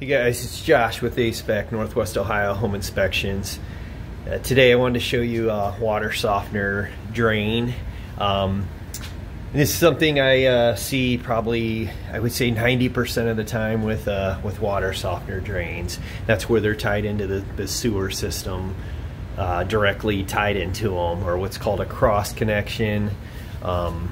Hey guys, it's Josh with ASPEC Northwest Ohio Home Inspections. Uh, today I wanted to show you a water softener drain. Um, this is something I uh, see probably, I would say 90% of the time with, uh, with water softener drains. That's where they're tied into the, the sewer system, uh, directly tied into them, or what's called a cross connection. Um,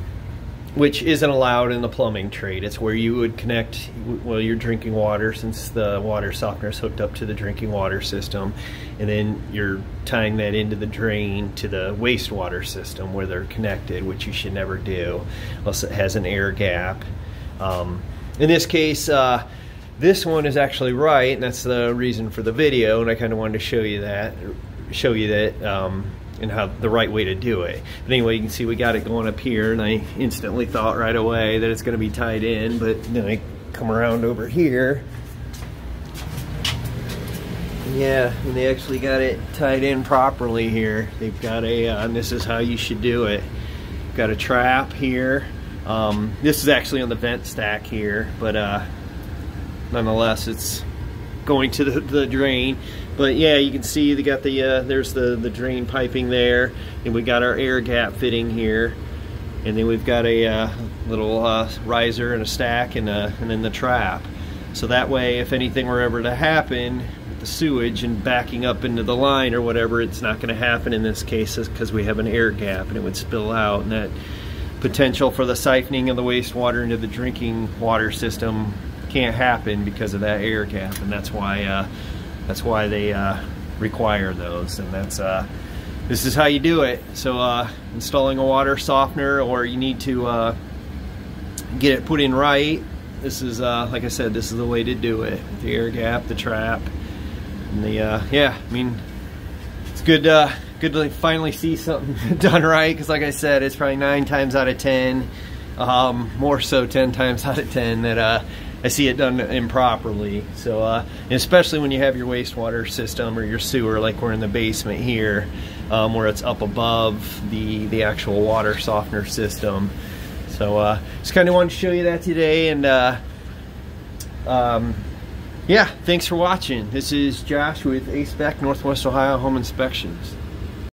which isn't allowed in the plumbing trade. It's where you would connect, well, your drinking water, since the water softener is hooked up to the drinking water system, and then you're tying that into the drain to the wastewater system where they're connected, which you should never do, unless it has an air gap. Um, in this case, uh, this one is actually right, and that's the reason for the video, and I kind of wanted to show you that, show you that um, and how the right way to do it. But anyway, you can see we got it going up here and I instantly thought right away that it's gonna be tied in, but then I come around over here. Yeah, and they actually got it tied in properly here. They've got a, uh, and this is how you should do it. Got a trap here. Um, this is actually on the vent stack here, but uh, nonetheless, it's going to the, the drain. But yeah, you can see they got the uh, there's the the drain piping there, and we got our air gap fitting here, and then we've got a uh, little uh, riser and a stack and a, and then the trap. So that way, if anything were ever to happen with the sewage and backing up into the line or whatever, it's not going to happen in this case because we have an air gap and it would spill out, and that potential for the siphoning of the wastewater into the drinking water system can't happen because of that air gap, and that's why uh, that's why they uh, require those, and that's uh, this is how you do it. So uh, installing a water softener, or you need to uh, get it put in right. This is, uh, like I said, this is the way to do it. The air gap, the trap, and the uh, yeah. I mean, it's good. good to finally see something done right, because like I said, it's probably nine times out of ten, um, more so ten times out of ten that I see it done improperly. So, uh, especially when you have your wastewater system or your sewer, like we're in the basement here, um, where it's up above the the actual water softener system. So, uh, just kind of wanted to show you that today, and uh, um, yeah, thanks for watching. This is Josh with ASPEC Northwest Ohio Home Inspections.